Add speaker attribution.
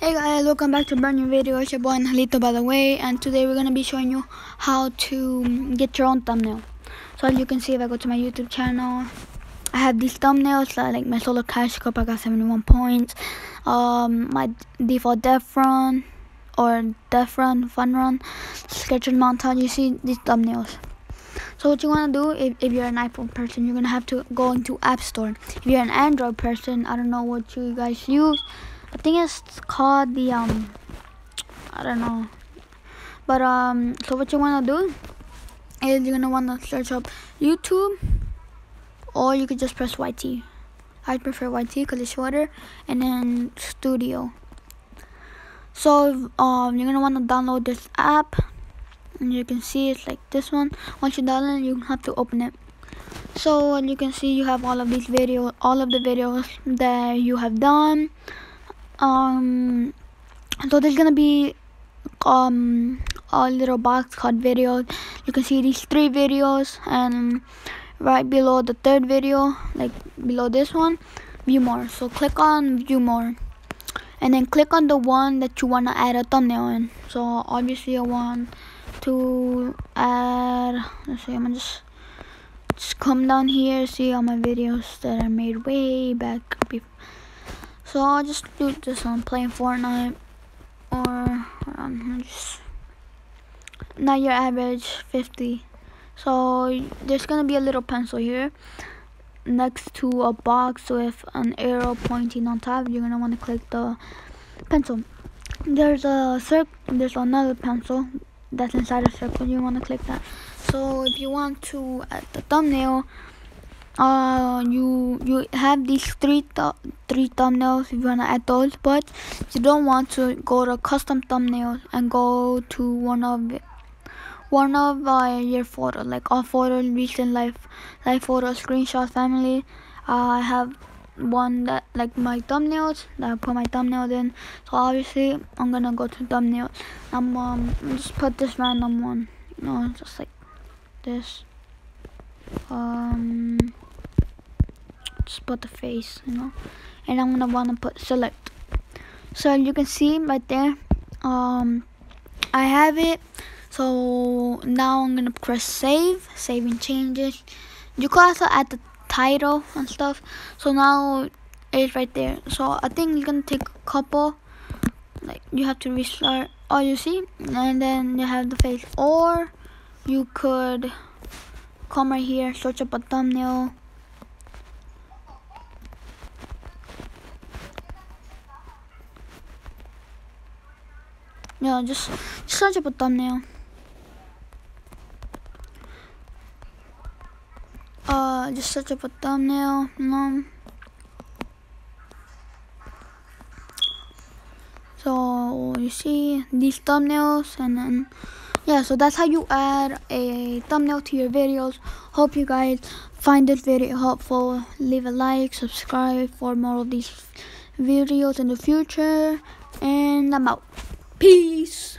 Speaker 1: Hey guys, welcome back to a brand new video. It's your boy Nalito by the way, and today we're gonna be showing you how to get your own thumbnail. So as you can see, if I go to my YouTube channel, I have these thumbnails like my solo cash cup. I got 71 points. Um, my default death run or death run, fun run, scheduled montage. You see these thumbnails. So what you wanna do if, if you're an iPhone person, you're gonna have to go into App Store. If you're an Android person, I don't know what you guys use I think it's called the um I don't know. But um so what you wanna do is you're gonna wanna search up YouTube or you could just press YT. I prefer YT because it's shorter and then studio. So um you're gonna wanna download this app and you can see it's like this one. Once you download it you have to open it. So and you can see you have all of these videos all of the videos that you have done um so there's gonna be um a little box called videos you can see these three videos and right below the third video like below this one view more. So click on view more. And then click on the one that you want to add a thumbnail in. So obviously i want to add let's see i'm gonna just just come down here see all my videos that i made way back before so I'll just do this on playing Fortnite or um, just not your average 50. So there's gonna be a little pencil here next to a box with an arrow pointing on top. You're gonna want to click the pencil. There's a circle. There's another pencil that's inside a circle. You want to click that. So if you want to add the thumbnail uh you you have these three th three thumbnails you want to add those but you don't want to go to custom thumbnails and go to one of one of uh, your photos like all photos recent life life photo screenshot family. Uh, i have one that like my thumbnails that i put my thumbnails in. So obviously i'm gonna go to thumbnail i'm um just put this random one you know just like this. Um put the face you know. And I'm gonna wanna put select. So you can see right there um I have it. So now I'm gonna press save saving changes. You can also add the title and stuff. So now it's right there. So I think it's gonna take a couple. Like you have to restart. All you see? And then you have the face. Or you could come right here search up a thumbnail Yeah, just, search up a thumbnail. Uh, just search up a thumbnail, know. So you see these thumbnails and then yeah, so that's how you add a thumbnail to your videos. Hope you guys find this video helpful. Leave a like, subscribe for more of these videos in the future, and I'm out. Peace.